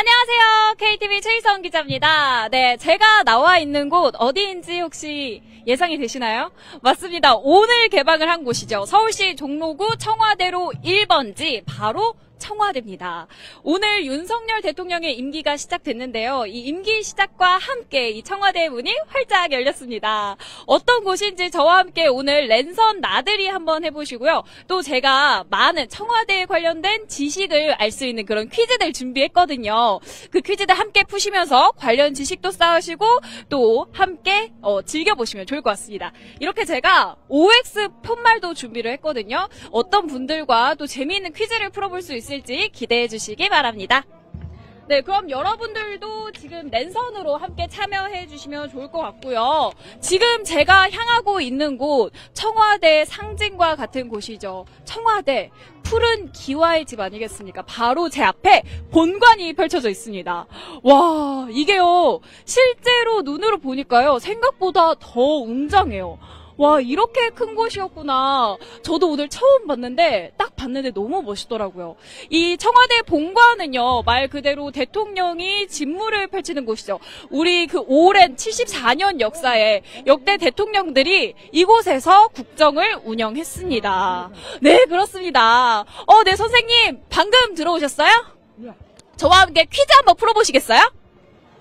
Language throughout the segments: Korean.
안녕하세요. KTV 최희성 기자입니다. 네, 제가 나와 있는 곳 어디인지 혹시 예상이 되시나요? 맞습니다. 오늘 개방을 한 곳이죠. 서울시 종로구 청와대로 1번지 바로 청와대입니다. 오늘 윤석열 대통령의 임기가 시작됐는데요. 이 임기 시작과 함께 이 청와대 문이 활짝 열렸습니다. 어떤 곳인지 저와 함께 오늘 랜선 나들이 한번 해보시고요. 또 제가 많은 청와대에 관련된 지식을 알 수 있는 그런 퀴즈들 준비했거든요. 그 퀴즈들 함께 푸시면서 관련 지식도 쌓으시고 또 함께 어, 즐겨보시면 좋을 것 같습니다. 이렇게 제가 OX 푯말도 준비를 했거든요. 어떤 분들과 또 재미있는 퀴즈를 풀어볼 수 있을 지 기대해 주시기 바랍니다. 네, 그럼 여러분들도 지금 랜선으로 함께 참여해 주시면 좋을 것 같고요. 지금 제가 향하고 있는 곳, 청와대 상징과 같은 곳이죠. 청와대, 푸른 기와의 집 아니겠습니까? 바로 제 앞에 본관이 펼쳐져 있습니다. 와, 이게요, 실제로 눈으로 보니까요, 생각보다 더 웅장해요. 와, 이렇게 큰 곳이었구나. 저도 오늘 처음 봤는데, 딱 봤는데 너무 멋있더라고요. 이 청와대 본관은요, 말 그대로 대통령이 직무를 펼치는 곳이죠. 우리 그 오랜 74년 역사에 역대 대통령들이 이곳에서 국정을 운영했습니다. 네, 그렇습니다. 어, 네, 선생님, 방금 들어오셨어요? 저와 함께 퀴즈 한번 풀어보시겠어요?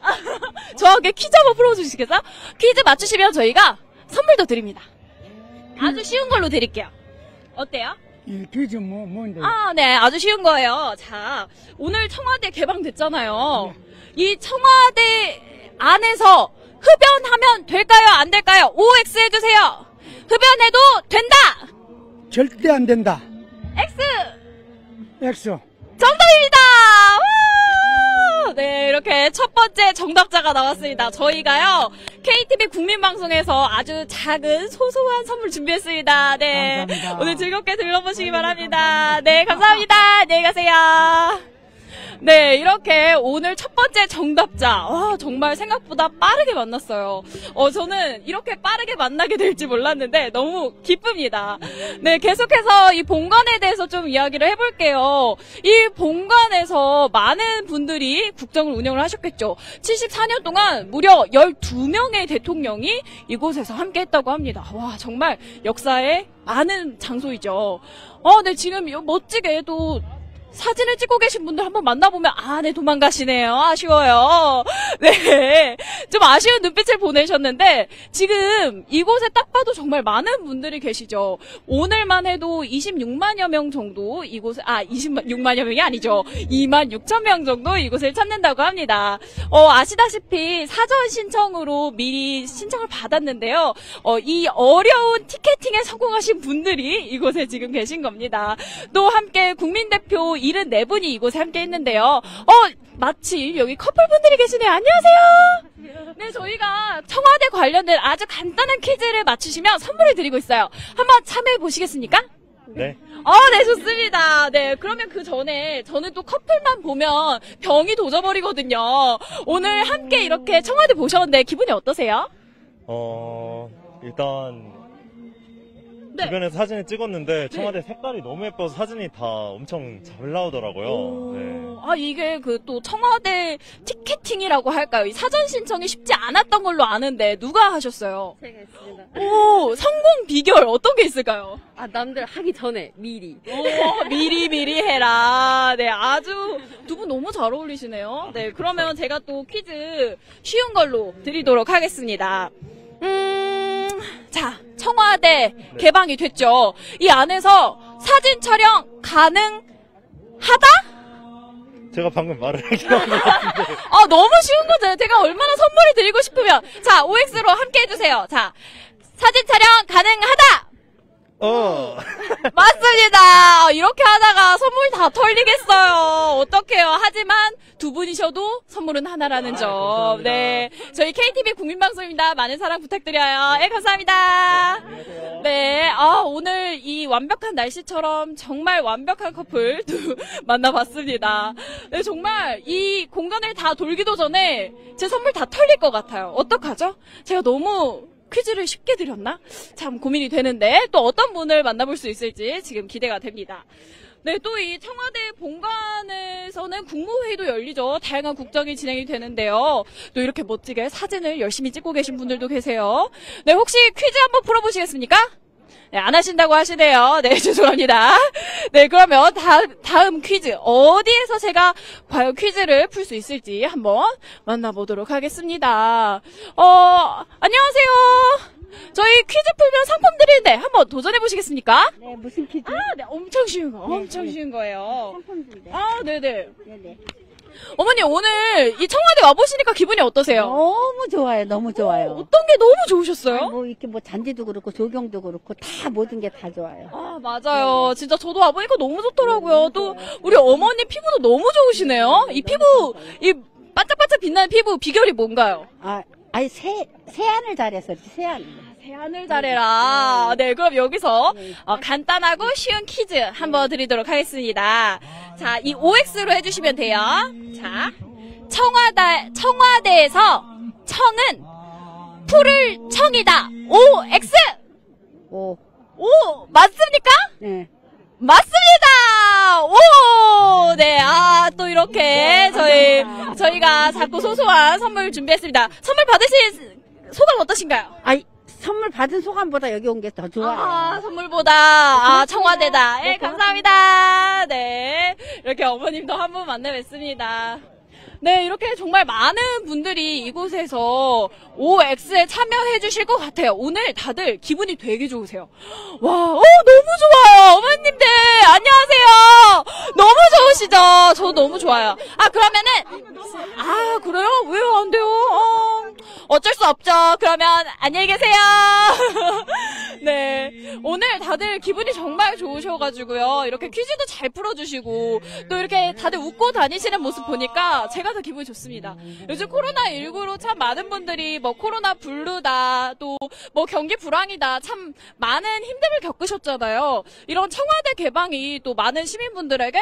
저와 함께 퀴즈 한번 풀어주시겠어요? 퀴즈 맞추시면 저희가 선물도 드립니다. 아주 쉬운 걸로 드릴게요. 어때요? 이 퀴즈 뭐, 뭔데? 아, 네, 아주 쉬운 거예요. 자, 오늘 청와대 개방됐잖아요. 이 청와대 안에서 흡연하면 될까요? 안 될까요? OX 해주세요. 흡연해도 된다! 절대 안 된다. X! X. 정답입니다! 우! 네, 이렇게 첫 번째 정답자가 나왔습니다. 저희가요, KTV 국민방송에서 아주 작은 소소한 선물 준비했습니다. 네. 감사합니다. 오늘 즐겁게 들러보시기 바랍니다. 네, 감사합니다. 안녕히 가세요. 네, 이렇게 오늘 첫 번째 정답자. 와, 정말 생각보다 빠르게 만났어요. 어, 저는 이렇게 빠르게 만나게 될지 몰랐는데 너무 기쁩니다. 네, 계속해서 이 본관에 대해서 좀 이야기를 해볼게요. 이 본관에서 많은 분들이 국정을 운영을 하셨겠죠. 74년 동안 무려 12명의 대통령이 이곳에서 함께 했다고 합니다. 와, 정말 역사에 많은 장소이죠. 어, 네, 지금 이 멋지게 또 사진을 찍고 계신 분들 한번 만나보면 아, 네 도망가시네요. 아쉬워요. 네, 좀 아쉬운 눈빛을 보내셨는데 지금 이곳에 딱 봐도 정말 많은 분들이 계시죠. 오늘만 해도 26만여 명 정도 이곳에 아 26만여 명이 아니죠. 2만 6천 명 정도 이곳을 찾는다고 합니다. 어, 아시다시피 사전 신청으로 미리 신청을 받았는데요. 어, 이 어려운 티켓팅에 성공하신 분들이 이곳에 지금 계신 겁니다. 또 함께 국민 대표 74분이 이곳에 함께 했는데요. 어, 마침 여기 커플분들이 계시네요. 안녕하세요. 네, 저희가 청와대 관련된 아주 간단한 퀴즈를 맞추시면 선물을 드리고 있어요. 한번 참여해 보시겠습니까? 네. 아, 네, 좋습니다. 네, 그러면 그 전에 저는 또 커플만 보면 병이 도져버리거든요. 오늘 함께 이렇게 청와대 보셨는데 기분이 어떠세요? 어, 일단, 네. 주변에서 사진을 찍었는데, 청와대 색깔이 너무 예뻐서 사진이 다 엄청 잘 나오더라고요. 네. 아, 이게 그 또 청와대 티켓팅이라고 할까요? 이 사전 신청이 쉽지 않았던 걸로 아는데 누가 하셨어요? 제가 했습니다. 오, 성공 비결 어떤 게 있을까요? 아, 남들 하기 전에 미리. 오, 미리 미리 해라. 네, 아주 두 분 너무 잘 어울리시네요. 네, 그러면 제가 또 퀴즈 쉬운 걸로 드리도록 하겠습니다. 음, 자, 청와대 개방이 됐죠. 이 안에서 사진 촬영 가능하다? 제가 방금 말을 하긴 한것 같은데. 아, 너무 쉬운 거죠. 제가 얼마나 선물이 드리고 싶으면. 자, OX로 함께 해주세요. 자, 사진 촬영 가능하다! 어, 맞습니다. 어, 이렇게 하다가 선물 다 털리겠어요. 어떡해요. 하지만 두 분이셔도 선물은 하나라는 점. 감사합니다. 네. 저희 KTV 국민방송입니다. 많은 사랑 부탁드려요. 네, 감사합니다. 네. 아, 오늘 이 완벽한 날씨처럼 정말 완벽한 커플 두 만나봤습니다. 네, 정말 이 공간을 다 돌기도 전에 제 선물 다 털릴 것 같아요. 어떡하죠? 제가 너무 퀴즈를 쉽게 드렸나? 참 고민이 되는데 또 어떤 분을 만나볼 수 있을지 지금 기대가 됩니다. 네, 또 이 청와대 본관에서는 국무회의도 열리죠. 다양한 국정이 진행이 되는데요. 또 이렇게 멋지게 사진을 열심히 찍고 계신 분들도 계세요. 네, 혹시 퀴즈 한번 풀어보시겠습니까? 네, 안 하신다고 하시네요. 네, 죄송합니다. 네, 그러면 다, 다음 퀴즈. 어디에서 제가 과연 퀴즈를 풀 수 있을지 한번 만나보도록 하겠습니다. 어, 안녕하세요. 저희 퀴즈 풀면 상품 드리는데 한번 도전해 보시겠습니까? 네, 무슨 퀴즈? 아, 네, 엄청 쉬운 거, 네, 엄청 네. 쉬운 거예요. 상품인데. 아, 네네. 네네. 어머니, 오늘 이 청와대 와 보시니까 기분이 어떠세요? 너무 좋아요, 너무 좋아요. 어 떤 게 너무 좋으셨어요? 아, 뭐 이렇게 뭐 잔디도 그렇고 조경도 그렇고 다 모든 게 다 좋아요. 아, 맞아요. 진짜 저도 와 보니까 너무 좋더라고요. 또, 우리 어머니 피부도 너무 좋으시네요. 이 피부, 이 반짝반짝 빛나는 피부 비결이 뭔가요? 아, 아니 세 세안을 잘해서 세안. 세안을 잘해라. 네, 그럼 여기서 네. 어, 간단하고 쉬운 퀴즈 한번 드리도록 하겠습니다. 자, 이 OX로 해주시면 돼요. 자, 청와대, 청와대에서 청은 풀을 청이다. OX! 오, 오, 맞습니까? 네. 맞습니다! 오! 네, 아, 또 이렇게 저희, 저희가 자꾸 소소한 선물 준비했습니다. 선물 받으신 소감 어떠신가요? 아이 선물 받은 소감보다 여기 온 게 더 좋아요. 아, 선물보다, 아, 청와대다. 예, 감사합니다. 네. 이렇게 어머님도 한 분 만나 뵙습니다. 네, 이렇게 정말 많은 분들이 이곳에서 OX에 참여해 주실 것 같아요. 오늘 다들 기분이 되게 좋으세요. 와, 어, 너무 좋아요. 어머님들, 안녕하세요. 너무 좋으시죠? 저 너무 좋아요. 아, 그러면은, 아, 그래요? 왜 안 돼요? 어, 어쩔 수 없죠. 그러면 안녕히 계세요. 네. 오늘 다들 기분이 정말 좋으셔가지고요. 이렇게 퀴즈도 잘 풀어주시고, 또 이렇게 다들 웃고 다니시는 모습 보니까 제가 더 기분이 좋습니다. 요즘 코로나19로 참 많은 분들이 뭐 코로나 블루다, 또 뭐 경기 불황이다, 참 많은 힘듦을 겪으셨잖아요. 이런 청와대 개방이 또 많은 시민분들에게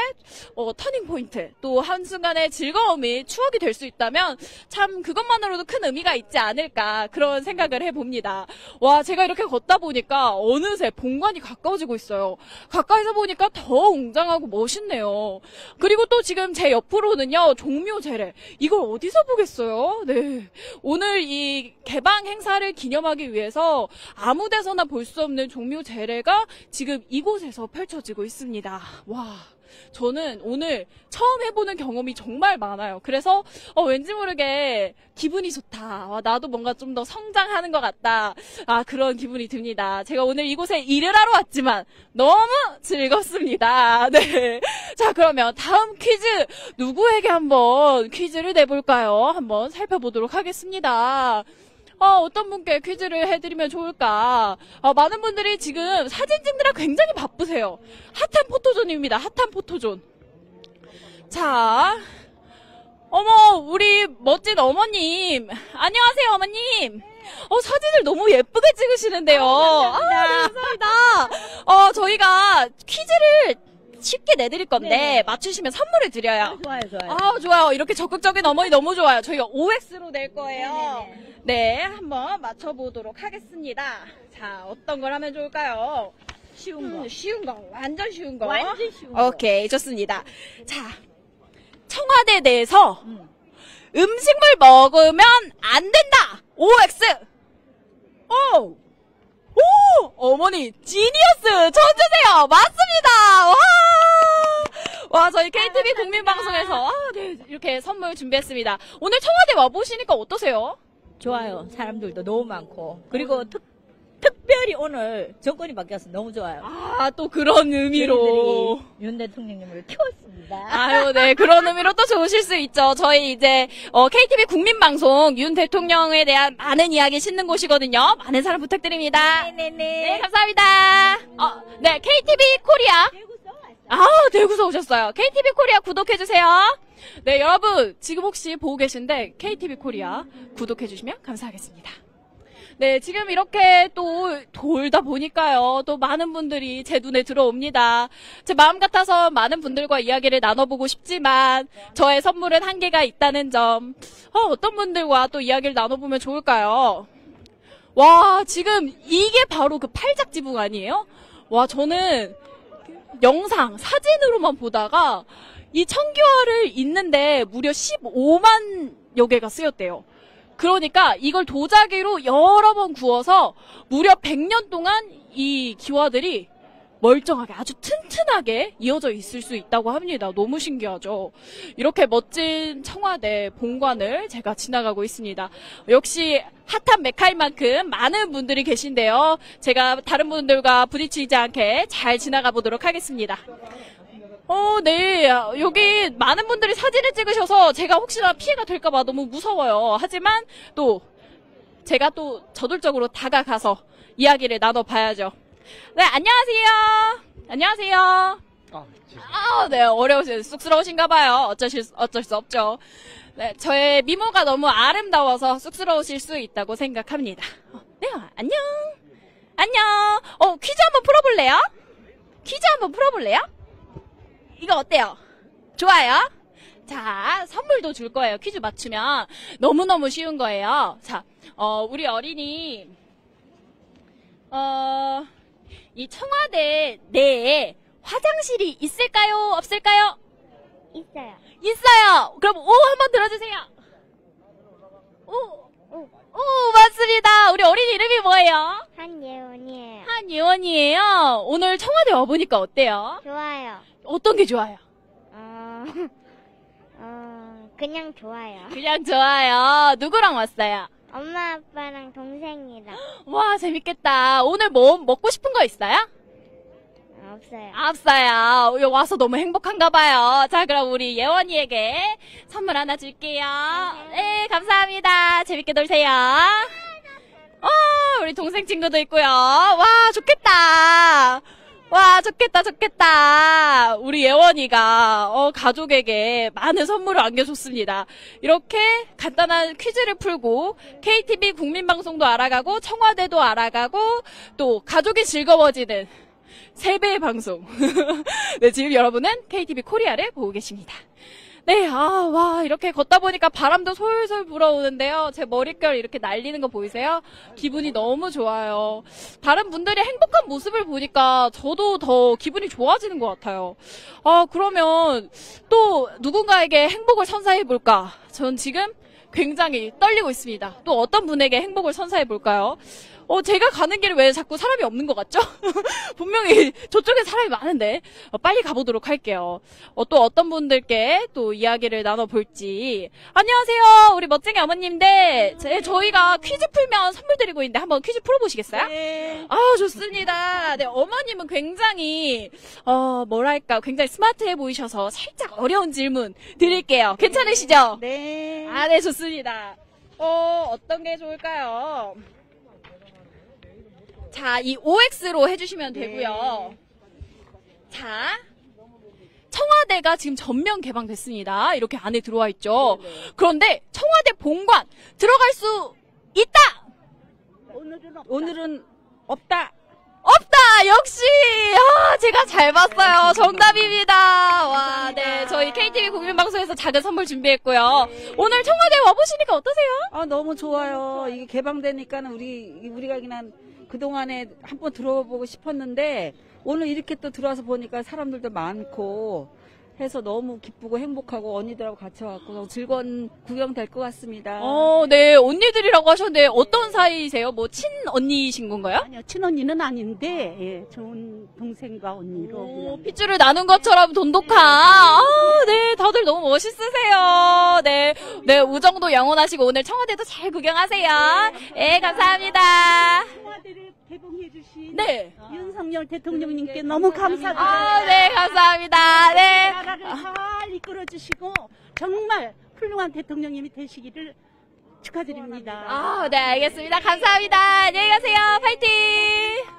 어, 터닝포인트, 또 한순간의 즐거움이 추억이 될 수 있다면 참 그것만으로도 큰 의미가 있지 않을까 그런 생각을 해봅니다. 와, 제가 이렇게 걷다 보니까 어느새 본관이 가까워지고 있어요. 가까이서 보니까 더 웅장하고 멋있네요. 그리고 또 지금 제 옆으로는요, 종묘 제 례. 이걸 어디서 보겠어요? 네. 오늘 이 개방 행사를 기념하기 위해서 아무 데서나 볼 수 없는 종묘 제례가 지금 이곳에서 펼쳐지고 있습니다. 와. 저는 오늘 처음 해보는 경험이 정말 많아요. 그래서 어, 왠지 모르게 기분이 좋다. 와, 나도 뭔가 좀 더 성장하는 것 같다. 아 그런 기분이 듭니다. 제가 오늘 이곳에 일을 하러 왔지만 너무 즐겁습니다. 네. 자 그러면 다음 퀴즈 누구에게 한번 퀴즈를 내볼까요? 한번 살펴보도록 하겠습니다. 어, 어떤 분께 퀴즈를 해드리면 좋을까? 어, 많은 분들이 지금 사진 찍느라 굉장히 바쁘세요. 핫한 포토존입니다. 핫한 포토존. 자, 어머, 우리 멋진 어머님. 안녕하세요, 어머님. 어, 사진을 너무 예쁘게 찍으시는데요. 아, 감사합니다. 어, 저희가 퀴즈를 쉽게 내드릴 건데, 네네. 맞추시면 선물을 드려요. 좋아요, 좋아요. 아, 좋아요. 이렇게 적극적인 어머니 너무 좋아요. 저희가 OX로 낼 거예요. 네, 한번 맞춰보도록 하겠습니다. 자, 어떤 걸 하면 좋을까요? 쉬운 거. 쉬운 거. 완전 쉬운 거. 완전 쉬운 거. 오케이, 좋습니다. 자, 청와대 내에서 음 식물 먹으면 안 된다! OX! 오! 오! 어머니, 지니어스! 천재세요! 맞습니다! 와! 와, 저희 KTV 국민방송에서, 아, 네, 이렇게 선물 준비했습니다. 오늘 청와대 와보시니까 어떠세요? 좋아요. 사람들도 너무 많고. 그리고 특, 특별히 오늘 정권이 바뀌어서 너무 좋아요. 아, 또 그런 의미로. 윤 대통령님을 키웠습니다. 아유, 네. 그런 의미로 또 좋으실 수 있죠. 저희 이제, 어, KTV 국민방송 윤 대통령에 대한 많은 이야기 싣는 곳이거든요. 많은 사랑 부탁드립니다. 네네네. 네, 감사합니다. 어, 네, KTV 코리아. 아, 대구서 오셨어요. KTV 코리아 구독해주세요. 네, 여러분, 지금 혹시 보고 계신데, KTV 코리아 구독해주시면 감사하겠습니다. 네, 지금 이렇게 또 돌다 보니까요. 또 많은 분들이 제 눈에 들어옵니다. 제 마음 같아서 많은 분들과 이야기를 나눠보고 싶지만 저의 선물은 한계가 있다는 점. 어, 어떤 분들과 또 이야기를 나눠보면 좋을까요? 와, 지금 이게 바로 그 팔작 지붕 아니에요? 와, 저는 영상, 사진으로만 보다가 이 청규화를 있는데 무려 15만여 개가 쓰였대요. 그러니까 이걸 도자기로 여러 번 구워서 무려 100년 동안 이 기와들이 멀쩡하게 아주 튼튼하게 이어져 있을 수 있다고 합니다. 너무 신기하죠. 이렇게 멋진 청와대 본관을 제가 지나가고 있습니다. 역시 핫한 메카인 만큼 많은 분들이 계신데요. 제가 다른 분들과 부딪히지 않게 잘 지나가 보도록 하겠습니다. 어, 네. 여기 많은 분들이 사진을 찍으셔서 제가 혹시나 피해가 될까봐 너무 무서워요. 하지만 또 제가 또 저돌적으로 다가가서 이야기를 나눠봐야죠. 네, 안녕하세요. 안녕하세요. 아, 네, 어려우시, 쑥스러우신가 봐요. 어쩌실, 수- 어쩔 수 없죠. 네, 저의 미모가 너무 아름다워서 쑥스러우실 수 있다고 생각합니다. 어, 네, 안녕. 안녕. 어, 퀴즈 한번 풀어볼래요? 퀴즈 한번 풀어볼래요? 이거 어때요? 좋아요? 자, 선물도 줄 거예요. 퀴즈 맞추면. 너무너무 쉬운 거예요. 자, 어, 우리 어린이, 어, 이 청와대 내에 화장실이 있을까요? 없을까요? 있어요. 있어요! 그럼 오 한번 들어주세요. 오, 오, 오, 맞습니다. 우리 어린이 이름이 뭐예요? 한예원이에요. 한예원이에요. 오늘 청와대 와보니까 어때요? 좋아요. 어떤 게 좋아요? 어, 어, 그냥 좋아요. 그냥 좋아요. 누구랑 왔어요? 엄마, 아빠랑 동생이랑 와, 재밌겠다. 오늘 뭐 먹고 싶은 거 있어요? 없어요. 없어요. 여기 와서 너무 행복한가 봐요. 자, 그럼 우리 예원이에게 선물 하나 줄게요. 네, 감사합니다. 재밌게 놀세요. 어, 우리 동생 친구도 있고요. 와, 좋겠다. 와, 좋겠다, 좋겠다. 우리 예원이가, 어, 가족에게 많은 선물을 안겨줬습니다. 이렇게 간단한 퀴즈를 풀고, KTV 국민방송도 알아가고, 청와대도 알아가고, 또 가족이 즐거워지는 세배의 방송. 네, 지금 여러분은 KTV 코리아를 보고 계십니다. 네, 아, 와, 이렇게 걷다 보니까 바람도 솔솔 불어오는데요. 제 머릿결 이렇게 날리는 거 보이세요? 기분이 너무 좋아요. 다른 분들이 행복한 모습을 보니까 저도 더 기분이 좋아지는 것 같아요. 아, 그러면 또 누군가에게 행복을 선사해볼까? 전 지금 굉장히 떨리고 있습니다. 또 어떤 분에게 행복을 선사해볼까요? 어, 제가 가는 길에 왜 자꾸 사람이 없는 것 같죠? 분명히 저쪽에 사람이 많은데 어, 빨리 가보도록 할게요. 어, 또 어떤 분들께 또 이야기를 나눠볼지. 안녕하세요, 우리 멋쟁이 어머님들. 제, 저희가 퀴즈 풀면 선물 드리고 있는데 한번 퀴즈 풀어보시겠어요? 네. 아, 좋습니다. 네, 어머님은 굉장히, 어, 뭐랄까, 굉장히 스마트해 보이셔서 살짝 어려운 질문 드릴게요. 괜찮으시죠? 네. 아, 네, 좋습니다. 어, 어떤 게 좋을까요? 자, 이 OX로 해주시면 되고요. 자, 청와대가 지금 전면 개방됐습니다. 이렇게 안에 들어와 있죠. 그런데 청와대 본관 들어갈 수 있다! 오늘은 없다. 오늘은 없다. 없다! 역시! 아, 제가 잘 봤어요. 정답입니다. 와, 네. 저희 KTV 국민방송에서 작은 선물 준비했고요. 오늘 청와대 와 보시니까 어떠세요? 아 너무 좋아요. 이게 개방되니까는 우리 우리가 그냥 그 동안에 한번 들어보고 싶었는데 오늘 이렇게 또 들어와서 보니까 사람들도 많고 해서 너무 기쁘고 행복하고 언니들하고 같이 와갖고 즐거운 구경 될 것 같습니다. 어, 네. 언니들이라고 하셨는데 어떤 사이세요? 뭐, 친언니이신 건가요? 아니요, 친언니는 아닌데, 예, 좋은 동생과 언니로. 오, 그냥. 핏줄을 나눈 것처럼 돈독한. 아, 네. 다들 너무 멋있으세요. 네. 네. 우정도 영원하시고 오늘 청와대도 잘 구경하세요. 네, 감사합니다. 청와대를 개봉해 주신 네. 윤석열 대통령님께 너무 감사드려요. 아, 네. 감사합니다. 네. 나라를 잘 이끌어 주시고, 정말 훌륭한 대통령님이 되시기를 축하드립니다. 아, 네, 알겠습니다. 감사합니다. 안녕히 가세요. 파이팅!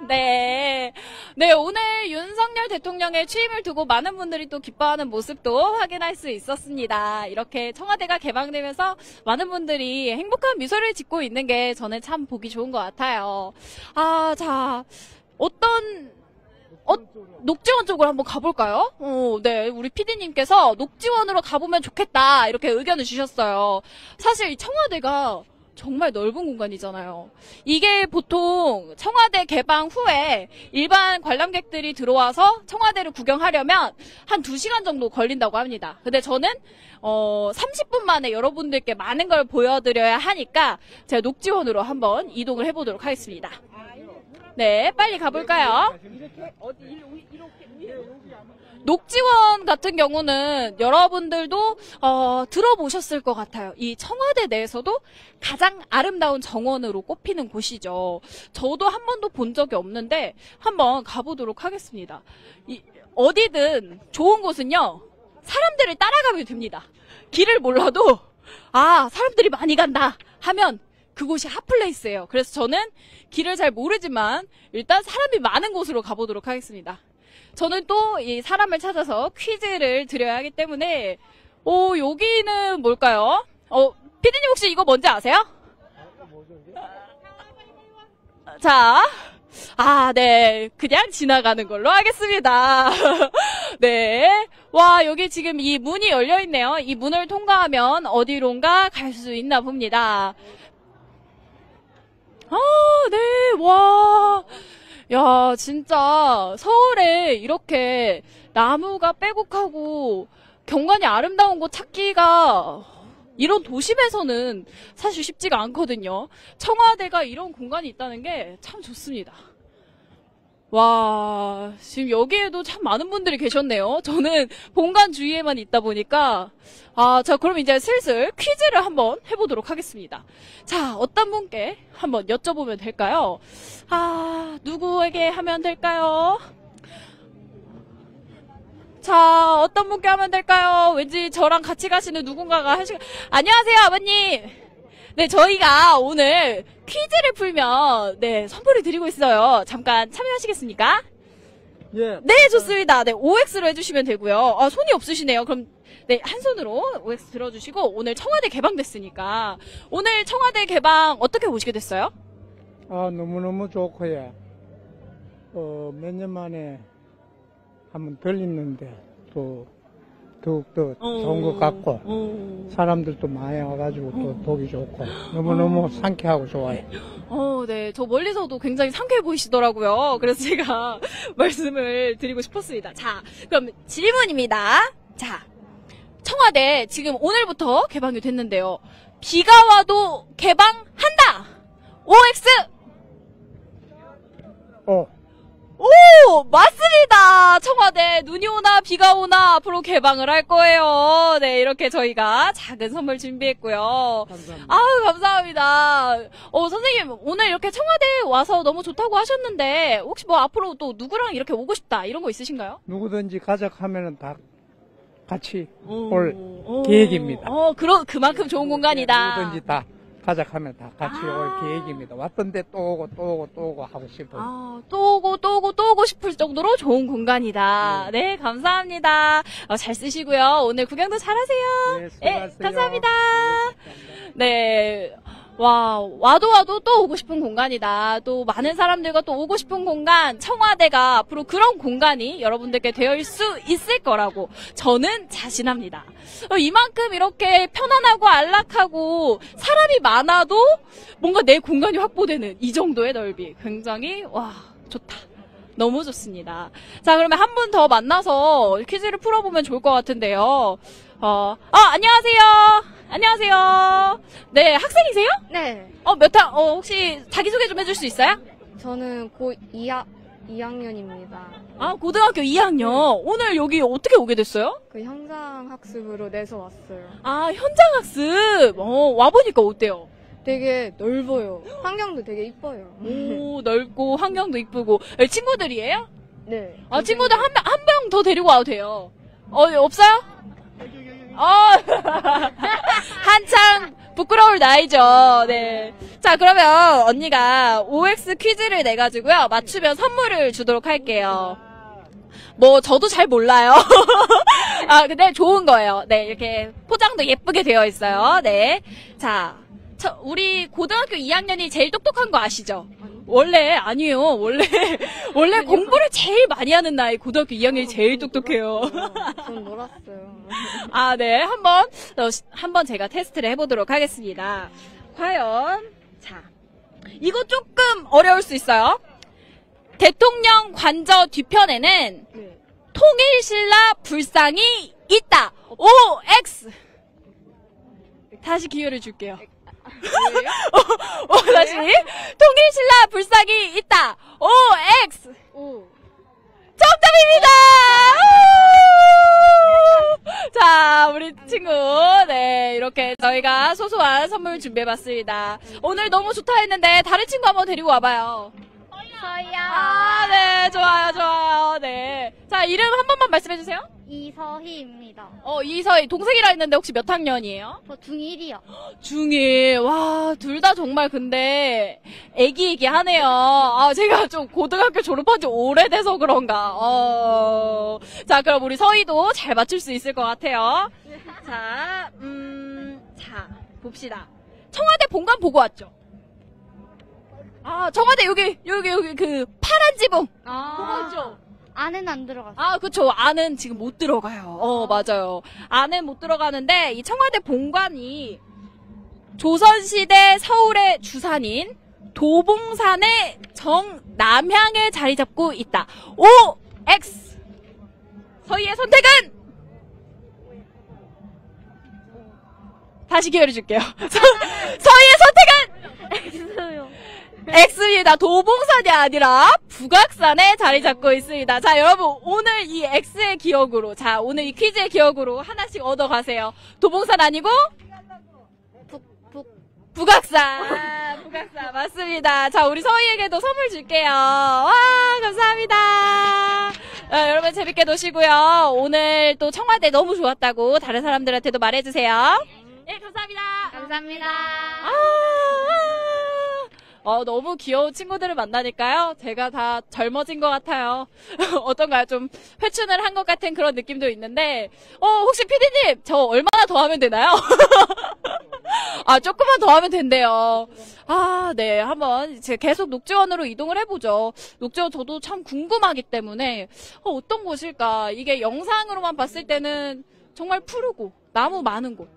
네. 네, 오늘 윤석열 대통령의 취임을 두고 많은 분들이 또 기뻐하는 모습도 확인할 수 있었습니다. 이렇게 청와대가 개방되면서 많은 분들이 행복한 미소를 짓고 있는 게 저는 참 보기 좋은 것 같아요. 아, 자, 어떤, 어, 녹지원 쪽으로 한번 가볼까요? 어, 네. 우리 PD님께서 녹지원으로 가보면 좋겠다. 이렇게 의견을 주셨어요. 사실 이 청와대가 정말 넓은 공간이잖아요. 이게 보통 청와대 개방 후에 일반 관람객들이 들어와서 청와대를 구경하려면 한 2시간 정도 걸린다고 합니다. 근데 저는 어 30분 만에 여러분들께 많은 걸 보여드려야 하니까 제가 녹지원으로 한번 이동을 해보도록 하겠습니다. 네, 빨리 가볼까요? 녹지원 같은 경우는 여러분들도 어, 들어보셨을 것 같아요. 이 청와대 내에서도 가장 아름다운 정원으로 꼽히는 곳이죠. 저도 한 번도 본 적이 없는데 한번 가보도록 하겠습니다. 이, 어디든 좋은 곳은요 사람들을 따라가면 됩니다. 길을 몰라도 아 사람들이 많이 간다 하면 그곳이 핫플레이스예요. 그래서 저는 길을 잘 모르지만 일단 사람이 많은 곳으로 가보도록 하겠습니다. 저는 또 이 사람을 찾아서 퀴즈를 드려야 하기 때문에 오 여기는 뭘까요? 어 피디님 혹시 이거 뭔지 아세요? 자, 아, 네. 그냥 지나가는 걸로 하겠습니다. 네. 와, 여기 지금 이 문이 열려 있네요. 이 문을 통과하면 어디론가 갈 수 있나 봅니다. 아, 네. 와. 야, 진짜 서울에 이렇게 나무가 빼곡하고 경관이 아름다운 곳 찾기가 이런 도심에서는 사실 쉽지가 않거든요. 청와대가 이런 공간이 있다는 게 참 좋습니다. 와, 지금 여기에도 참 많은 분들이 계셨네요. 저는 본관 주위에만 있다 보니까. 아, 자, 그럼 이제 슬슬 퀴즈를 한번 해보도록 하겠습니다. 자, 어떤 분께 한번 여쭤보면 될까요? 아, 누구에게 하면 될까요? 자, 어떤 분께 하면 될까요? 왠지 저랑 같이 가시는 누군가가 하시, 안녕하세요, 아버님! 네, 저희가 오늘 퀴즈를 풀면, 네, 선물을 드리고 있어요. 잠깐 참여하시겠습니까? 예. 네, 좋습니다. 네, OX로 해주시면 되고요. 아, 손이 없으시네요. 그럼, 네, 한 손으로 OX 들어주시고, 오늘 청와대 개방됐으니까, 오늘 청와대 개방 어떻게 보시게 됐어요? 아, 너무너무 좋고요. 어, 몇 년 만에 한번 들렸는데, 또, 더욱더 좋은 것 같고, 사람들도 많이 와가지고 또 보기 좋고, 너무너무 상쾌하고 좋아요. 어, 네. 저 멀리서도 굉장히 상쾌해 보이시더라고요. 그래서 제가 말씀을 드리고 싶었습니다. 자, 그럼 질문입니다. 자, 청와대 지금 오늘부터 개방이 됐는데요. 비가 와도 개방한다! OX! 어, 오! 맞습니다! 청와대 눈이 오나 비가 오나 앞으로 개방을 할 거예요. 네, 이렇게 저희가 작은 선물 준비했고요. 감사합니다. 아우, 감사합니다. 어, 선생님, 오늘 이렇게 청와대 와서 너무 좋다고 하셨는데, 혹시 뭐 앞으로 또 누구랑 이렇게 오고 싶다, 이런 거 있으신가요? 누구든지 가족 하면은 다 같이 올 계획입니다. 어, 그러, 그만큼 좋은 공간이다. 누구든지 다 가족하면 다 같이 아. 올 계획입니다. 왔던데 또 오고 또 오고 또 오고 하고 싶어요. 아, 또 오고 또 오고 또 오고 싶을 정도로 좋은 공간이다. 네, 감사합니다. 어, 잘 쓰시고요. 오늘 구경도 잘하세요. 네, 네, 수고하세요. 감사합니다. 네. 와, 와도 와도 또 오고 싶은 공간이다. 또 많은 사람들과 또 오고 싶은 공간, 청와대가 앞으로 그런 공간이 여러분들께 되어 수 있을 거라고 저는 자신합니다. 어, 이만큼 이렇게 편안하고 안락하고 사람이 많아도 뭔가 내 공간이 확보되는 이 정도의 넓이. 굉장히, 와, 좋다. 너무 좋습니다. 자, 그러면 한 분 더 만나서 퀴즈를 풀어보면 좋을 것 같은데요. 어, 아, 안녕하세요. 안녕하세요. 네, 학생이세요? 네, 어, 몇 학, 어, 혹시 자기소개 좀 해줄 수 있어요? 저는 고 2학, 2학년입니다. 아, 고등학교 2학년. 오늘 여기 어떻게 오게 됐어요? 그 현장 학습으로 내서 왔어요. 아, 현장 학습. 어, 와보니까 어때요? 되게 넓어요. 환경도 되게 이뻐요. 오, 넓고, 환경도 이쁘고. 에, 친구들이에요? 네. 아, 친구들 한 명, 한명 더 데리고 와도 돼요. 어, 없어요? 어, 한창 부끄러울 나이죠. 네. 자, 그러면 언니가 OX 퀴즈를 내가지고요. 맞추면 선물을 주도록 할게요. 뭐, 저도 잘 몰라요. 아, 근데 좋은 거예요. 네, 이렇게 포장도 예쁘게 되어 있어요. 네. 자, 저, 우리 고등학교 2학년이 제일 똑똑한 거 아시죠? 원래, 아니에요. 원래, 원래 공부를 제일 많이 하는 나이 고등학교 2학년이 제일 똑똑해요. 전 놀았어요. 아, 네. 한번, 어, 시- 한번 제가 테스트를 해 보도록 하겠습니다. 과연 자 이거 조금 어려울 수 있어요. 대통령 관저 뒤편에는 네. 통일신라 불상이 있다. O X 다시 기회를 줄게요. 어, 다시 통일신라 불상이 있다. O X 오. 정답입니다. 우! 자, 우리 친구, 네 이렇게 저희가 소소한 선물 준비해봤습니다. 오늘 너무 좋다 했는데 다른 친구 한번 데리고 와봐요. 서희야. 아, 네, 좋아요, 좋아요, 네. 자, 이름 한 번만 말씀해주세요. 이서희입니다. 어, 이서희 동생이라 했는데 혹시 몇 학년이에요? 저 중1이요. 중1. 와, 둘 다 정말 근데 애기애기 하네요. 아, 제가 좀 고등학교 졸업한 지 오래돼서 그런가. 어. 자, 그럼 우리 서희도 잘 맞출 수 있을 것 같아요. 자, 음, 자, 봅시다. 청와대 본관 보고 왔죠? 아, 청와대 여기, 여기, 여기 그 파란 지붕. 보고 왔죠? 안에는 안 들어갔어요. 아, 그쵸. 안은 지금 못 들어가요. 어, 맞아요. 안은 못 들어가는데, 이 청와대 본관이 조선시대 서울의 주산인 도봉산의 정남향에 자리 잡고 있다. O, X. 서희의 선택은? 다시 기회를 줄게요. 서, 서희의 선택은? 있어요. X입니다. 도봉산이 아니라 북악산에 자리 잡고 있습니다. 자, 여러분, 오늘 이 X의 기억으로, 자, 오늘 이 퀴즈의 기억으로 하나씩 얻어 가세요. 도봉산 아니고? 북, 북. 북악산. 북악산, 맞습니다. 자, 우리 서희에게도 선물 줄게요. 와, 감사합니다. 어, 여러분, 재밌게 노시고요. 오늘 또 청와대 너무 좋았다고 다른 사람들한테도 말해 주세요. 네, 감사합니다. 감사합니다. 아, 어, 너무 귀여운 친구들을 만나니까요. 제가 다 젊어진 것 같아요. 어떤가요? 좀 회춘을 한 것 같은 그런 느낌도 있는데, 어, 혹시 피디님, 저 얼마나 더 하면 되나요? 아, 조금만 더 하면 된대요. 아, 네. 한번 계속 녹지원으로 이동을 해보죠. 녹지원 저도 참 궁금하기 때문에, 어, 어떤 곳일까? 이게 영상으로만 봤을 때는 정말 푸르고, 나무 많은 곳.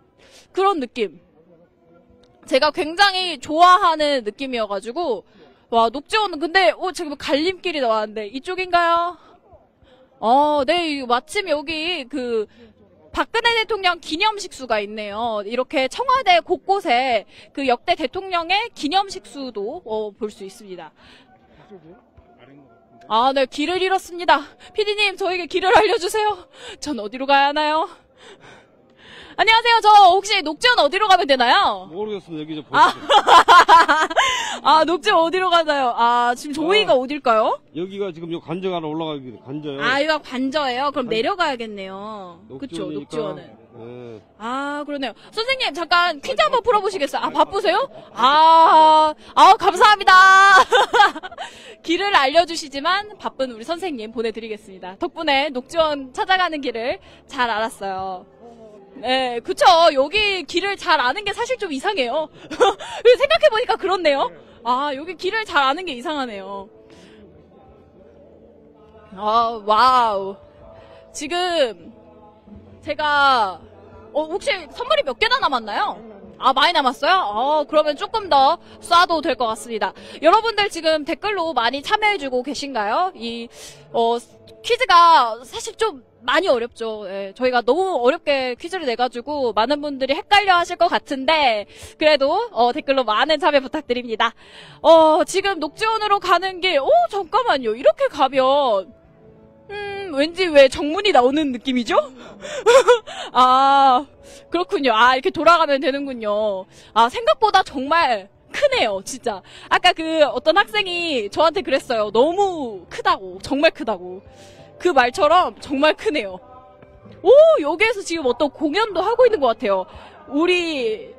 그런 느낌. 제가 굉장히 좋아하는 느낌이어가지고 와 녹지원은 근데 어 지금 갈림길이 나왔는데 이쪽인가요? 어, 네 이- 마침 여기 그 박근혜 대통령 기념식수가 있네요. 이렇게 청와대 곳곳에 그 역대 대통령의 기념식수도 어, 볼 수 있습니다. 아, 네, 길을 잃었습니다. 피디님, 저에게 길을 알려주세요. 전 어디로 가야 하나요? 안녕하세요. 저 혹시 녹지원 어디로 가면 되나요? 모르겠습니다. 여기 좀 아. 보시죠. 아, 녹지원 어디로 가나요? 아, 지금 저희가 어딜까요? 여기가 지금 요 관정 하나 올라가기 관저요. 아, 이거 관저예요? 그럼 내려가야겠네요. 그쵸, 녹지원이니까. 녹지원은. 네. 아, 그러네요. 선생님, 잠깐 퀴즈 한번 풀어보시겠어요? 아, 바쁘세요? 아, 아, 감사합니다. 길을 알려주시지만 바쁜 우리 선생님 보내드리겠습니다. 덕분에 녹지원 찾아가는 길을 잘 알았어요. 네, 그쵸. 여기 길을 잘 아는 게 사실 좀 이상해요. 생각해보니까 그렇네요. 아, 여기 길을 잘 아는 게 이상하네요. 아, 와우. 지금, 제가, 어, 혹시 선물이 몇 개나 남았나요? 아, 많이 남았어요? 어, 그러면 조금 더 쏴도 될 것 같습니다. 여러분들 지금 댓글로 많이 참여해주고 계신가요? 이, 어, 퀴즈가 사실 좀 많이 어렵죠. 예, 저희가 너무 어렵게 퀴즈를 내가지고 많은 분들이 헷갈려 하실 것 같은데, 그래도, 어, 댓글로 많은 참여 부탁드립니다. 어, 지금 녹지원으로 가는 길, 오, 잠깐만요. 이렇게 가면, 음, 왠지 왜 정문이 나오는 느낌이죠? 아, 그렇군요. 아, 이렇게 돌아가면 되는군요. 아, 생각보다 정말 크네요, 진짜. 아까 그 어떤 학생이 저한테 그랬어요. 너무 크다고. 정말 크다고. 그 말처럼 정말 크네요. 오, 여기에서 지금 어떤 공연도 하고 있는 것 같아요. 우리,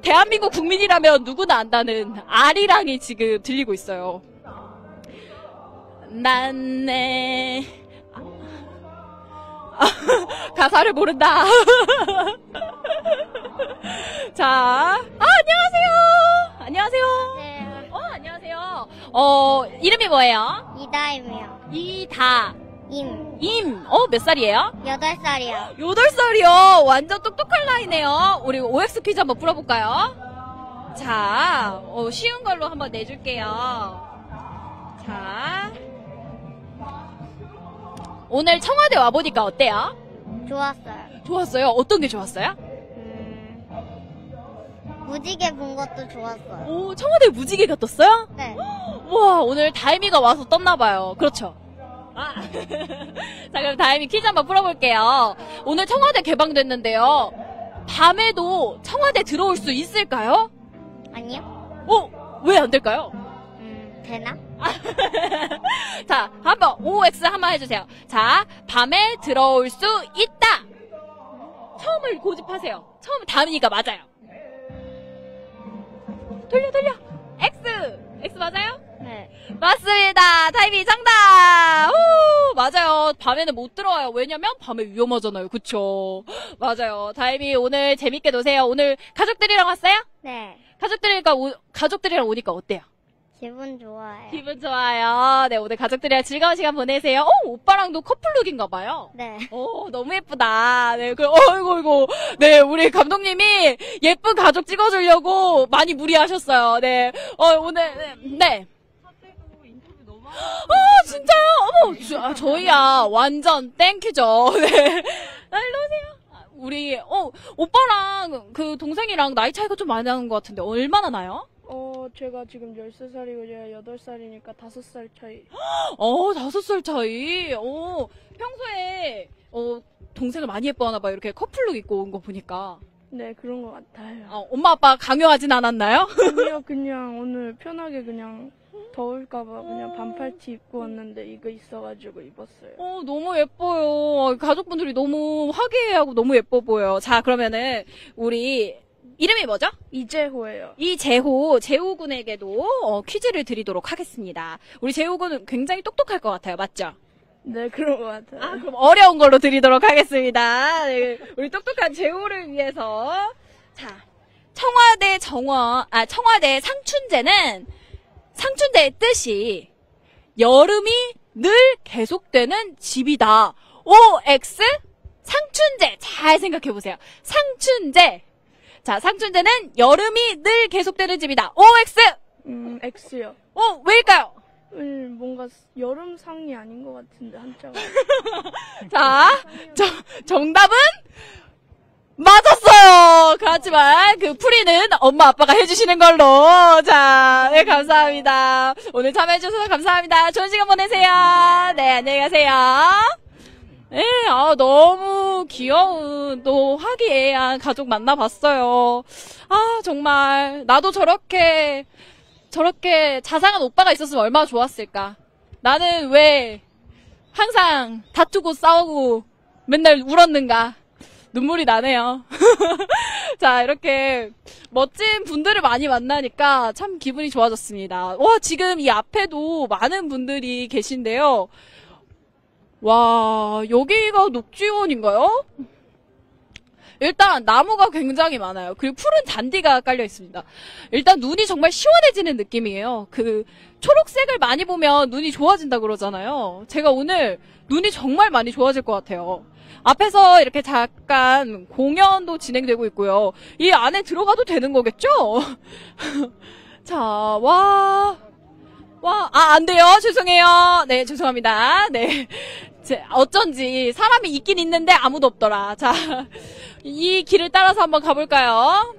대한민국 국민이라면 누구나 안다는 아리랑이 지금 들리고 있어요. 난내 가사를 모른다. 자, 아, 안녕하세요. 안녕하세요. 네. 어, 안녕하세요. 어, 이름이 뭐예요? 이다임이요. 이다. 임. 임. 어, 몇 살이에요? 여덟 살이요. 여덟 살이요. 완전 똑똑한 나이네요. 우리 OX 퀴즈 한번 풀어볼까요? 자, 어, 쉬운 걸로 한번 내줄게요. 자. 오늘 청와대 와보니까 어때요? 좋았어요. 좋았어요? 어떤 게 좋았어요? 음, 무지개 본 것도 좋았어요. 오, 청와대 무지개가 떴어요? 네. 우와, 오늘 다이미가 와서 떴나봐요. 그렇죠? 아. 자, 그럼 다이미 퀴즈 한번 풀어볼게요. 오늘 청와대 개방됐는데요. 밤에도 청와대 들어올 수 있을까요? 아니요? 어, 왜 안 될까요? 음, 되나? 자, 한번 OX 한번 해주세요. 자, 밤에 들어올 수 있다. 처음을 고집하세요. 처음 다미니까 맞아요. 돌려 돌려. X. X 맞아요? 네. 맞습니다. 타이미 정답. 후, 맞아요. 밤에는 못 들어와요. 왜냐면 밤에 위험하잖아요. 그쵸? 맞아요. 타이미 오늘 재밌게 노세요. 오늘 가족들이랑 왔어요? 네. 가족들이니까 오- 가족들이랑 오니까 어때요? 기분 좋아요. 기분 좋아요. 네, 오늘 가족들이랑 즐거운 시간 보내세요. 어, 오빠랑도 커플룩인가 봐요. 네. 오, 너무 예쁘다. 네, 그, 어이구, 어이구. 네, 우리 감독님이 예쁜 가족 찍어주려고 많이 무리하셨어요. 네, 어, 오늘, 네. 네. 아, 진짜요? 어머, 저, 아, 저희야, 완전 thank you죠. 네. 아, 일로 오세요. 아, 우리, 어, 오빠랑 그 동생이랑 나이 차이가 좀 많이 나는 것 같은데, 얼마나 나요? 어, 제가 지금 13살이고 제가 8살이니까 5살 차이. 어, 다섯 살 차이. 어, 평소에, 어, 동생을 많이 예뻐하나 봐요. 이렇게 커플룩 입고 온 거 보니까. 네, 그런 것 같아요. 어, 엄마 아빠 강요하진 않았나요? 아니요, 그냥 오늘 편하게 그냥 더울까봐 그냥 반팔티 입고 왔는데 이거 있어가지고 입었어요. 어, 너무 예뻐요. 가족분들이 너무 화기애애하고 너무 예뻐 보여요. 자, 그러면은, 우리, 이름이 뭐죠? 이재호예요. 이재호, 재호 군에게도 어, 퀴즈를 드리도록 하겠습니다. 우리 재호 군은 굉장히 똑똑할 것 같아요. 맞죠? 네, 그런 것 같아요. 아, 그럼 어려운 걸로 드리도록 하겠습니다. 네, 우리 똑똑한 재호를 위해서. 자, 청와대 정원, 아, 청와대 상춘제는 상춘제의 뜻이 여름이 늘 계속되는 집이다. OX 상춘제. 잘 생각해 보세요. 상춘제. 자, 상춘제는 여름이 늘 계속되는 집이다. OX. 음, X요. 어, 왜일까요? 음, 뭔가 여름 상이 아닌 것 같은데, 한자가. 자, 저, 정답은 맞았어요. 그렇지만 그 풀이는 엄마 아빠가 해주시는 걸로. 자, 네 감사합니다. 오늘 참여해주셔서 감사합니다. 좋은 시간 보내세요. 네, 안녕히 가세요. 네, 아, 너무 귀여운, 또 화기애애한 가족 만나봤어요. 아, 정말, 나도 저렇게, 저렇게 자상한 오빠가 있었으면 얼마나 좋았을까. 나는 왜 항상 다투고 싸우고 맨날 울었는가. 눈물이 나네요. 자, 이렇게 멋진 분들을 많이 만나니까 참 기분이 좋아졌습니다. 와, 지금 이 앞에도 많은 분들이 계신데요. 와, 여기가 녹지원인가요? 일단 나무가 굉장히 많아요. 그리고 푸른 잔디가 깔려 있습니다. 일단 눈이 정말 시원해지는 느낌이에요. 그 초록색을 많이 보면 눈이 좋아진다 그러잖아요. 제가 오늘 눈이 정말 많이 좋아질 것 같아요. 앞에서 이렇게 잠깐 공연도 진행되고 있고요. 이 안에 들어가도 되는 거겠죠? 자, 와. 와, 아, 안 돼요. 죄송해요. 네, 죄송합니다. 네. 제, 어쩐지 사람이 있긴 있는데 아무도 없더라. 자, 이 길을 따라서 한번 가볼까요?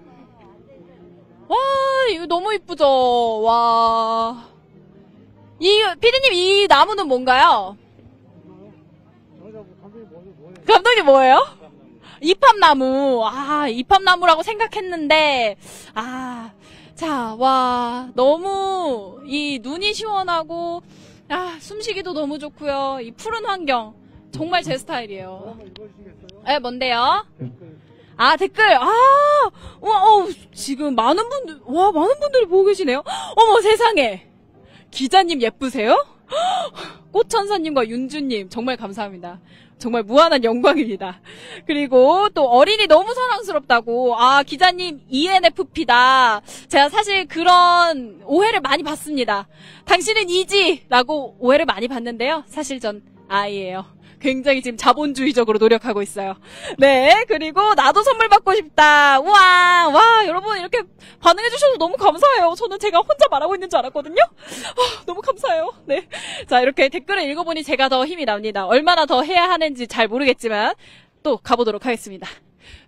와, 이거 너무 이쁘죠? 와. 이, 피디님, 이 나무는 뭔가요? 감독님 뭐예요? 이팝나무. 아, 이팝나무라고 생각했는데, 아, 자, 와, 너무, 이 눈이 시원하고, 아, 숨쉬기도 너무 좋고요. 이 푸른 환경. 정말 제 스타일이에요. 에, 뭔데요? 아, 댓글. 아, 와, 어, 지금 많은 분들, 와, 많은 분들이 보고 계시네요. 어머, 세상에. 기자님 예쁘세요? 꽃천사님과 윤주님, 정말 감사합니다. 정말 무한한 영광입니다. 그리고 또 어린이 너무 사랑스럽다고, 아, 기자님 ENFP다. 제가 사실 그런 오해를 많이 받습니다. 당신은 이지! 라고 오해를 많이 받는데요. 사실 전 아이예요. 굉장히 지금 자본주의적으로 노력하고 있어요. 네, 그리고 나도 선물 받고 싶다. 우와, 와, 여러분 이렇게 반응해주셔서 너무 감사해요. 저는 제가 혼자 말하고 있는 줄 알았거든요. 아, 너무 감사해요. 네. 자, 이렇게 댓글을 읽어보니 제가 더 힘이 납니다. 얼마나 더 해야 하는지 잘 모르겠지만, 또 가보도록 하겠습니다.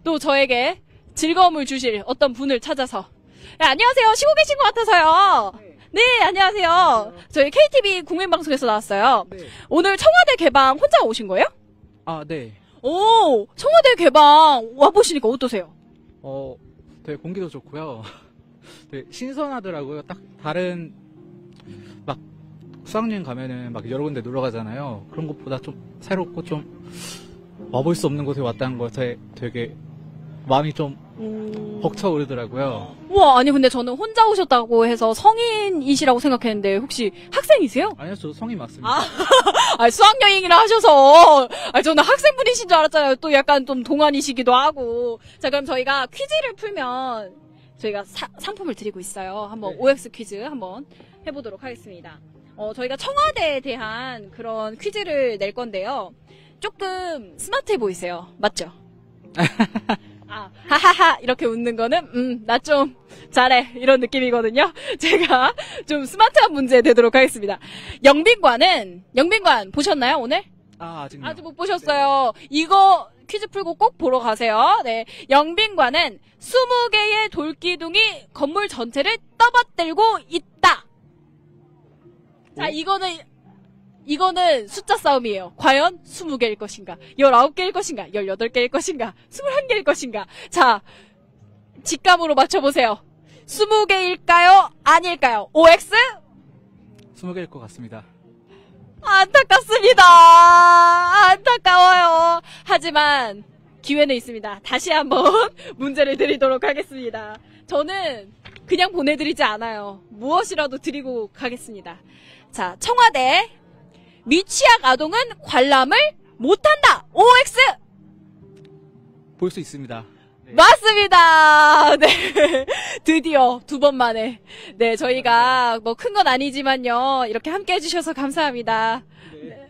또 저에게 즐거움을 주실 어떤 분을 찾아서. 네, 안녕하세요. 쉬고 계신 것 같아서요. 네, 안녕하세요. 저희 KTV 국민방송에서 나왔어요. 오늘 청와대 개방 혼자 오신 거예요? 아, 네. 오, 청와대 개방 와보시니까 어떠세요? 어, 되게 공기도 좋고요. 되게 신선하더라고요. 딱 다른 막 수학여행 가면은 막 여러 군데 놀러 가잖아요. 그런 것보다 좀 새롭고 좀 와볼 수 없는 곳에 왔다는 것에 되게 마음이 좀 벅차오르더라고요. 우와, 아니 근데 저는 혼자 오셨다고 해서 성인이시라고 생각했는데 혹시 학생이세요? 아니요, 저 성이 맞습니다. 아, 아 수학여행이라 하셔서 아 저는 학생분이신 줄 알았잖아요. 또 약간 좀 동안이시기도 하고. 자 그럼 저희가 퀴즈를 풀면 저희가 사- 상품을 드리고 있어요. 한번 OX 퀴즈 한번 해보도록 하겠습니다. 어 저희가 청와대에 대한 그런 퀴즈를 낼 건데요. 조금 스마트해 보이세요. 맞죠? 아, 하하하, 이렇게 웃는 거는, 음, 나 좀 잘해. 이런 느낌이거든요. 제가 좀 스마트한 문제 되도록 하겠습니다. 영빈관은, 영빈관 보셨나요, 오늘? 아, 아직요. 아직 못 보셨어요. 이거 퀴즈 풀고 꼭 보러 가세요. 네. 영빈관은 20개의 돌기둥이 건물 전체를 떠받들고 있다. 자, 이거는, 이거는 숫자 싸움이에요. 과연 20개일 것인가? 19개일 것인가? 18개일 것인가? 21개일 것인가? 자, 직감으로 맞춰보세요. 20개일까요? 아닐까요? OX? 20개일 것 같습니다. 안타깝습니다. 안타까워요. 하지만 기회는 있습니다. 다시 한번 문제를 드리도록 하겠습니다. 저는 그냥 보내드리지 않아요. 무엇이라도 드리고 가겠습니다. 자, 청와대 미취학 아동은 관람을 못한다. OX 볼 수 있습니다. 맞습니다. 네. 드디어 두 번 만에. 네, 저희가 뭐 큰 건 아니지만요. 이렇게 함께 해주셔서 감사합니다. 네,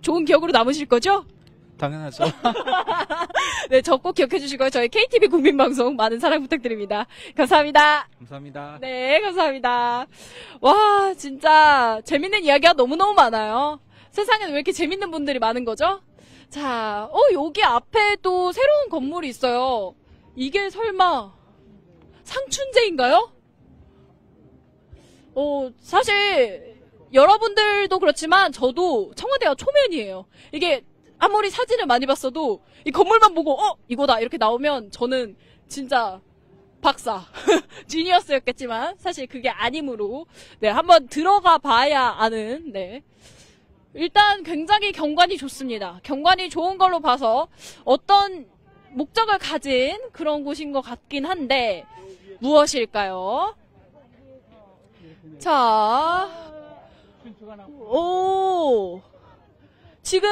좋은 기억으로 남으실 거죠? 당연하죠. 네, 저 꼭 기억해 주시고요. 저희 KTV 국민방송 많은 사랑 부탁드립니다. 감사합니다. 감사합니다. 네, 감사합니다. 와, 진짜 재밌는 이야기가 너무너무 많아요. 세상에 왜 이렇게 재밌는 분들이 많은 거죠? 자, 어, 여기 앞에 또 새로운 건물이 있어요. 이게 설마 상춘제인가요? 어, 사실 여러분들도 그렇지만 저도 청와대가 초면이에요. 이게 아무리 사진을 많이 봤어도 이 건물만 보고 어 이거다 이렇게 나오면 저는 진짜 박사 지니어스였겠지만 사실 그게 아니므로 네 한번 들어가 봐야 아는 네 일단 굉장히 경관이 좋습니다. 경관이 좋은 걸로 봐서 어떤 목적을 가진 그런 곳인 것 같긴 한데 무엇일까요? 자, 오, 지금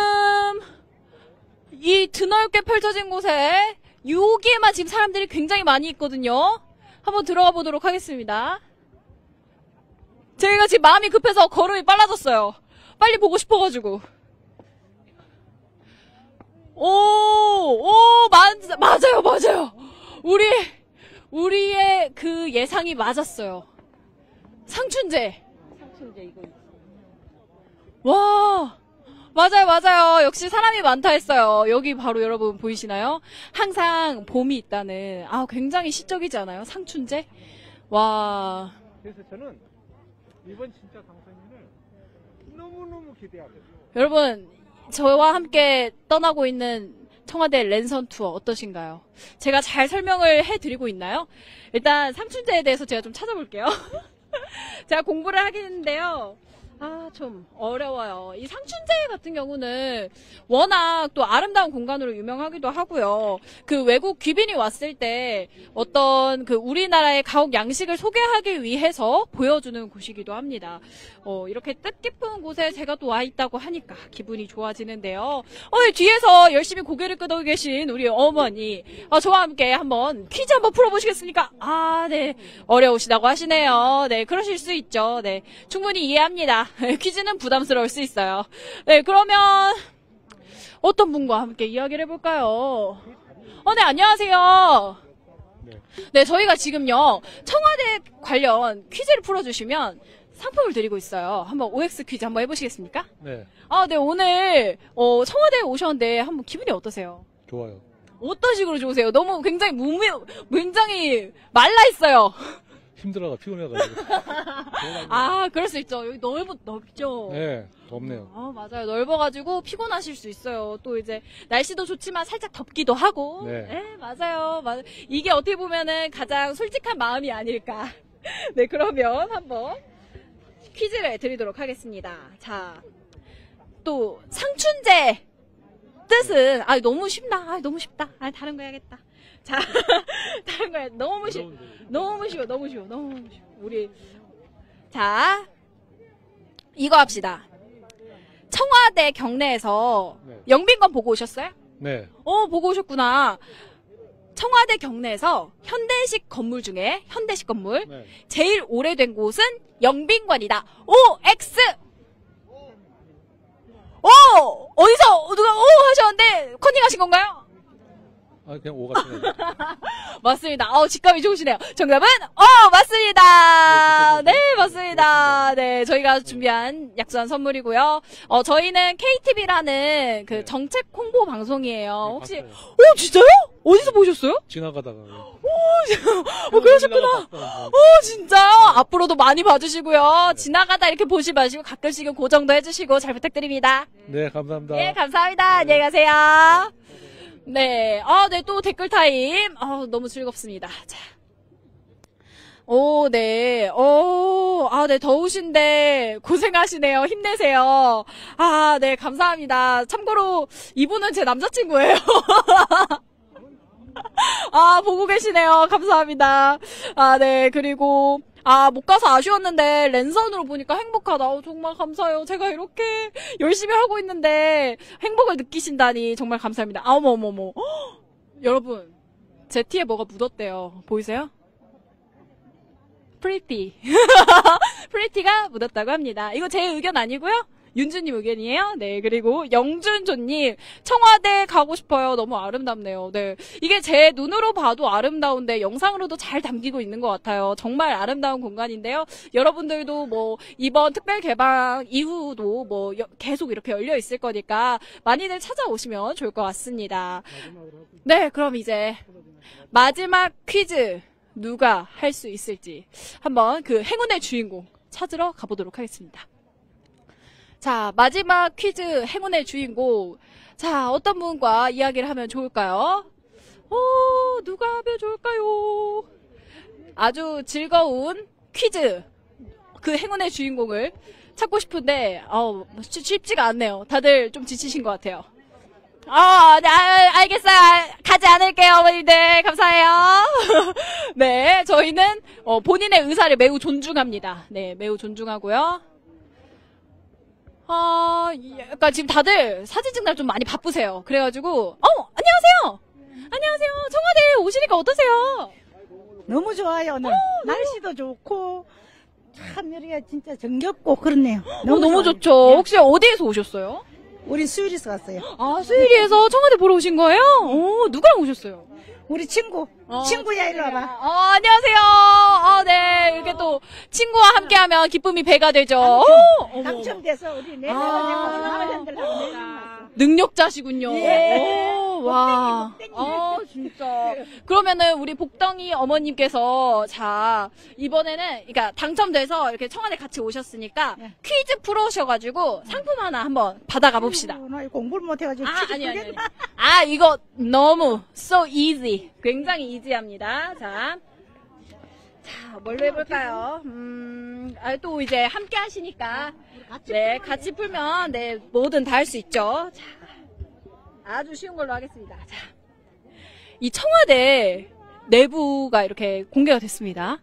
이 드넓게 펼쳐진 곳에 여기에만 지금 사람들이 굉장히 많이 있거든요. 한번 들어가 보도록 하겠습니다. 제가 지금 마음이 급해서 걸음이 빨라졌어요. 빨리 보고 싶어가지고. 오, 오, 맞, 맞아요, 맞아요. 우리, 우리의 그 예상이 맞았어요. 상춘제. 상춘제 이거 와, 맞아요, 맞아요. 역시 사람이 많다 했어요. 여기 바로 여러분 보이시나요? 항상 봄이 있다는, 아, 굉장히 시적이지 않아요? 상춘제? 와, 그래서 저는 이번 진짜 당선인을 너무너무 기대하고 여러분, 저와 함께 떠나고 있는 청와대 랜선 투어 어떠신가요? 제가 잘 설명을 해드리고 있나요? 일단 상춘제에 대해서 제가 좀 찾아볼게요. 제가 공부를 하긴 했는데요. 아, 좀 어려워요. 이 상춘제 같은 경우는 워낙 또 아름다운 공간으로 유명하기도 하고요. 그 외국 귀빈이 왔을 때 어떤 그 우리나라의 가옥 양식을 소개하기 위해서 보여주는 곳이기도 합니다. 어, 이렇게 뜻깊은 곳에 제가 또 와 있다고 하니까 기분이 좋아지는데요. 오늘 뒤에서 열심히 고개를 끄덕이고 계신 우리 어머니, 어, 저와 함께 한번 퀴즈 한번 풀어보시겠습니까? 아, 네. 어려우시다고 하시네요. 네, 그러실 수 있죠. 네. 충분히 이해합니다. 퀴즈는 부담스러울 수 있어요. 네, 그러면, 어떤 분과 함께 이야기를 해볼까요? 어, 네, 안녕하세요. 네, 저희가 지금요, 청와대 관련 퀴즈를 풀어주시면 상품을 드리고 있어요. 한번 OX 퀴즈 한번 해보시겠습니까? 네, 아, 네, 오늘, 어, 청와대에 오셨는데 한번 기분이 어떠세요? 좋아요. 어떤 식으로 좋으세요? 너무 굉장히 무미, 굉장히 말라있어요. 힘들어가 피곤해가지고. 아, 그럴 수 있죠. 여기 넓, 넓죠? 네, 덥네요. 아, 맞아요. 넓어가지고 피곤하실 수 있어요. 또 이제 날씨도 좋지만 살짝 덥기도 하고. 네. 맞아요. 맞 이게 어떻게 보면은 가장 솔직한 마음이 아닐까. 네, 그러면 한번 퀴즈를 드리도록 하겠습니다. 자, 또 상춘제 뜻은 아 너무 쉽나? 아 너무 쉽다. 아 다른 거 해야겠다. 자, 다른 거 해. 너무 쉬워. 너무 쉬워. 너무 쉬워. 너무 쉬워. 우리 자, 이거 합시다. 청와대 경내에서 네. 영빈관 보고 오셨어요? 네, 어, 보고 오셨구나. 청와대 경내에서 현대식 건물 중에 현대식 건물 네. 제일 오래된 곳은 영빈관이다. OX. 오 어디서 누가 오 하셨는데 컨닝하신 건가요? 아, 그냥 오 같은 애. 맞습니다. 어, 직감이 좋으시네요. 정답은, 어, 맞습니다. 네, 맞습니다. 네, 저희가 준비한 약속한 선물이고요. 어, 저희는 KTV라는 그 정책 홍보 방송이에요. 혹시, 봤어요. 어, 진짜요? 어디서 보셨어요? 지나가다가. 어, 그러셨구나. 어, 진짜요? 앞으로도 많이 봐주시고요. 지나가다 이렇게 보지 마시고 가끔씩은 고정도 해주시고 잘 부탁드립니다. 네, 감사합니다. 예, 감사합니다. 안녕히 가세요. 네. 아, 네, 또 댓글 타임. 아, 너무 즐겁습니다. 자. 오, 네. 오, 아, 네, 더우신데 고생하시네요. 힘내세요. 아, 네, 감사합니다. 참고로 이분은 제 남자친구예요. 아, 보고 계시네요. 감사합니다. 아, 네, 그리고, 아, 못 가서 아쉬웠는데, 랜선으로 보니까 행복하다. 어, 정말 감사해요. 제가 이렇게 열심히 하고 있는데, 행복을 느끼신다니, 정말 감사합니다. 아, 어머, 어머, 어머. 헉! 여러분, 제 티에 뭐가 묻었대요. 보이세요? Pretty. Pretty가 묻었다고 합니다. 이거 제 의견 아니고요. 윤주님 의견이에요. 네, 그리고 영준조님 청와대 가고 싶어요. 너무 아름답네요. 네, 이게 제 눈으로 봐도 아름다운데 영상으로도 잘 담기고 있는 것 같아요. 정말 아름다운 공간인데요. 여러분들도 뭐 이번 특별 개방 이후도 뭐 여- 계속 이렇게 열려 있을 거니까 많이들 찾아오시면 좋을 것 같습니다. 네, 그럼 이제 마지막 퀴즈 누가 할 수 있을지 한번 그 행운의 주인공 찾으러 가보도록 하겠습니다. 자, 마지막 퀴즈 행운의 주인공. 자, 어떤 분과 이야기를 하면 좋을까요? 어, 누가 하면 좋을까요? 아주 즐거운 퀴즈. 그 행운의 주인공을 찾고 싶은데, 어, 쉽- 쉽지가 않네요. 다들 좀 지치신 것 같아요. 아, 네, 아, 알겠어요. 아, 가지 않을게요, 어머니들. 감사해요. 네, 저희는 어, 본인의 의사를 매우 존중합니다. 네, 매우 존중하고요. 아, 약간 지금 다들 사진 찍느라 좀 많이 바쁘세요. 그래가지고, 어, 안녕하세요! 안녕하세요. 청와대에 오시니까 어떠세요? 너무 좋아요 오늘 날씨도 좋고 참 여기가 진짜 정겹고 그렇네요. 어, 너무 좋죠. 혹시 어디에서 오셨어요? 우리 수유리에서 왔어요. 아, 수일이에서 청와대 보러 오신 거예요? 오, 누구랑 오셨어요? 우리 친구 친구야 이리 와봐. 어, 안녕하세요. 아, 네. 이렇게 또 친구와 함께 하면 기쁨이 배가 되죠. 오, 어머. 당첨돼서 우리 내년 아. 어른들하고 내년 왔어. 능력자시군요. 예. 오, 와. 아, 진짜. 그러면은 우리 복덩이 어머님께서 자, 이번에는 그러니까 당첨돼서 이렇게 청와대 같이 오셨으니까 네. 퀴즈 풀어 오셔가지고 상품 하나 한번 받아가 봅시다. 아이고, 나 공부를 못해가지고 아, 퀴즈 아니, 아니? 아, 이거 너무 so easy. 굉장히 이지합니다. 자. 자, 뭘로 해볼까요? 음, 아, 또 이제 함께 하시니까. 네, 같이 풀면, 네, 뭐든 다 할 수 있죠. 자. 아주 쉬운 걸로 하겠습니다. 자. 이 청와대 내부가 이렇게 공개가 됐습니다.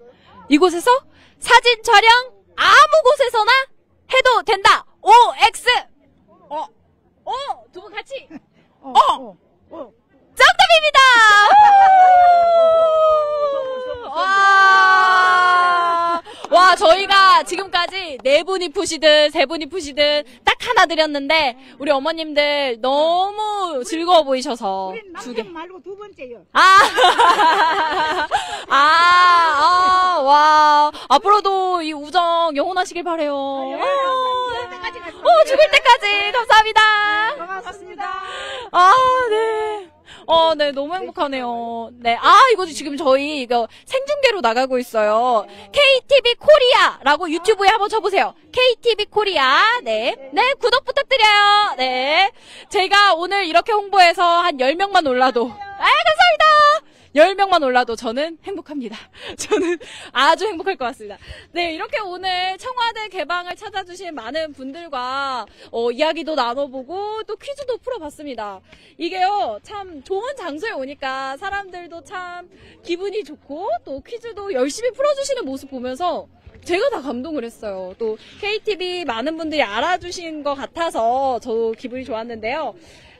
이곳에서 사진 촬영 아무 곳에서나 해도 된다. OX! 어, 어, 두 분 같이. 어, 어! 어, 어. 정답입니다! 와! 와! 아, 지금까지 네 분이 푸시든 세 분이 푸시든 딱 하나 드렸는데 우리 어머님들 너무 즐거워 보이셔서 두 개. 남편 말고 두 번째요. 아, 아, 아, 와. 앞으로도 이 우정 영원하시길 바래요. 어, 죽을 때까지 감사합니다. 고맙습니다. 아, 네. 어, 네, 너무 행복하네요. 네. 아, 이거 지금 저희 이거 생중계로 나가고 있어요. KTV 코리아라고 유튜브에 한번 쳐보세요. KTV 코리아. 네. 네, 구독 부탁드려요. 네. 제가 오늘 이렇게 홍보해서 한 10명만 올라도. 아, 감사합니다. 10명만 올라도 저는 행복합니다. 저는 아주 행복할 것 같습니다. 네, 이렇게 오늘 청와대 개방을 찾아주신 많은 분들과 어, 이야기도 나눠보고 또 퀴즈도 풀어봤습니다. 이게요, 참 좋은 장소에 오니까 사람들도 참 기분이 좋고 또 퀴즈도 열심히 풀어주시는 모습 보면서 제가 다 감동을 했어요. 또 KTV 많은 분들이 알아주신 것 같아서 저도 기분이 좋았는데요.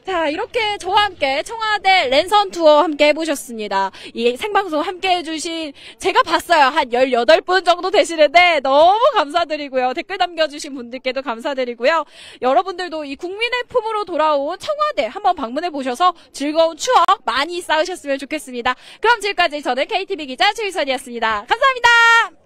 자, 이렇게 저와 함께 청와대 랜선 투어 함께 해보셨습니다. 이 생방송 함께 해주신, 제가 봤어요. 한 18분 정도 되시는데 너무 감사드리고요. 댓글 남겨주신 분들께도 감사드리고요. 여러분들도 이 국민의 품으로 돌아온 청와대 한번 방문해 보셔서 즐거운 추억 많이 쌓으셨으면 좋겠습니다. 그럼 지금까지 저는 KTV 기자 최유선이었습니다. 감사합니다.